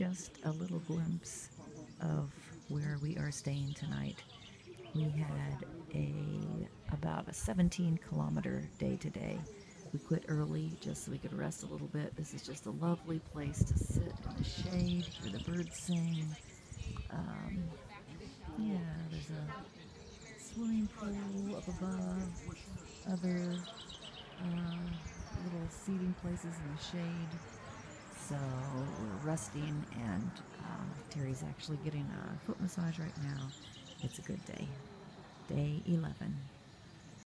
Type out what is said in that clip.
just a little glimpse of where we are staying tonight. We had a about a 17 kilometer day today. We quit early just so we could rest a little bit. This is just a lovely place to sit in the shade, hear the birds sing. Um, yeah, there's a swimming pool up above, other uh, little seating places in the shade. Resting, and uh, Terry's actually getting a foot massage right now. It's a good day. Day 11.